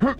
Huh?